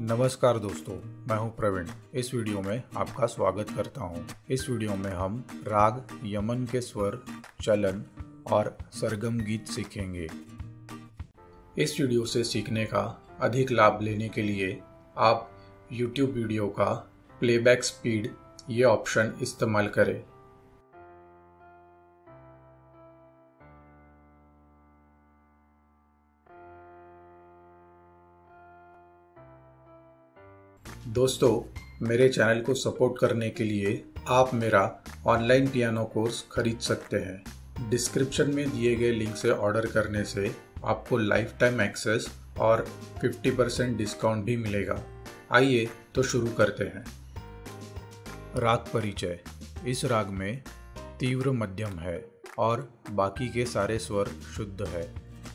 नमस्कार दोस्तों, मैं हूँ प्रवीण। इस वीडियो में आपका स्वागत करता हूँ। इस वीडियो में हम राग, यमन के स्वर, चलन और सरगम गीत सीखेंगे। इस वीडियो से सीखने का अधिक लाभ लेने के लिए आप YouTube वीडियो का प्लेबैक स्पीड ये ऑप्शन इस्तेमाल करें। दोस्तों, मेरे चैनल को सपोर्ट करने के लिए आप मेरा ऑनलाइन पियानो कोर्स खरीद सकते हैं। डिस्क्रिप्शन में दिए गए लिंक से ऑर्डर करने से आपको लाइफ टाइम एक्सेस और 50% डिस्काउंट भी मिलेगा। आइए तो शुरू करते हैं। राग परिचय। इस राग में तीव्र मध्यम है और बाकी के सारे स्वर शुद्ध है।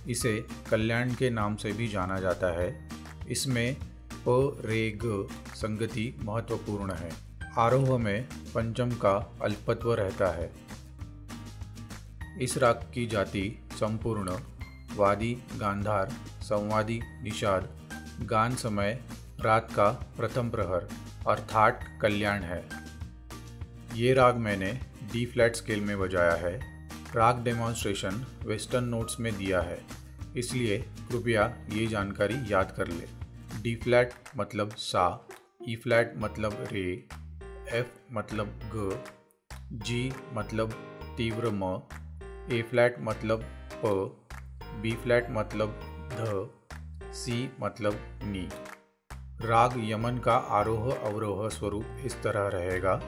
इसे कल्याण के नाम से भी जाना जाता है। इसमें प रे ग संगति महत्वपूर्ण है। आरोह में पंचम का अल्पत्व रहता है। इस राग की जाति संपूर्ण, वादी, गांधार, संवादी, निषाद, गान समय, रात का प्रथम प्रहर, अर्थात कल्याण है। ये राग मैंने डी फ्लैट स्केल में बजाया है। राग डेमोन्स्ट्रेशन वेस्टर्न नोट्स में दिया है। इसलिए कृपया ये जानकारी याद कर ले। डी फ्लैट मतलब सा ई फ्लैट मतलब रे एफ़ मतलब ग जी मतलब तीव्र म ए फ्लैट मतलब प बी फ्लैट मतलब ध सी मतलब नी। राग यमन का आरोह अवरोह स्वरूप इस तरह रहेगा।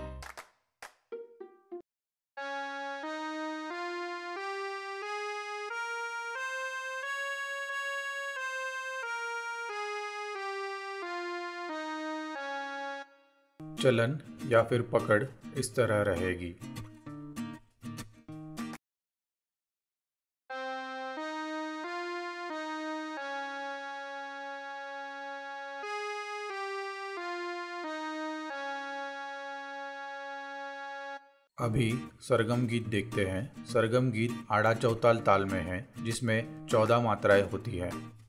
चलन या फिर पकड़ इस तरह रहेगी। अभी सरगम गीत देखते हैं। सरगम गीत आड़ा चौताल ताल में है, जिसमें चौदह मात्राएँ होती हैं।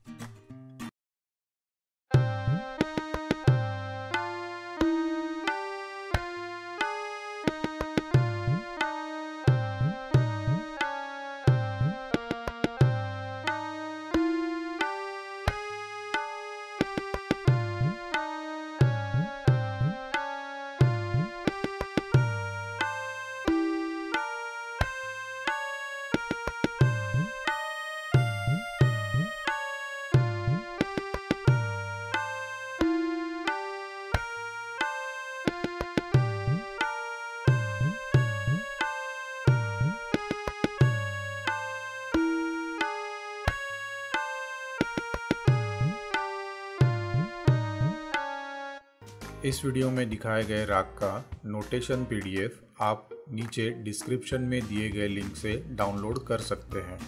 इस वीडियो में दिखाए गए राग का नोटेशन पीडीएफ आप नीचे डिस्क्रिप्शन में दिए गए लिंक से डाउनलोड कर सकते हैं।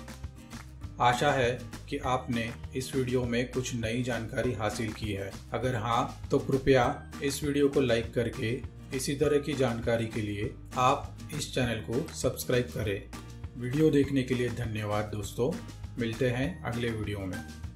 आशा है कि आपने इस वीडियो में कुछ नई जानकारी हासिल की है। अगर हाँ तो कृपया इस वीडियो को लाइक करके इसी तरह की जानकारी के लिए आप इस चैनल को सब्सक्राइब करें। वीडियो देखने के लिए धन्यवाद दोस्तों। मिलते हैं अगले वीडियो में।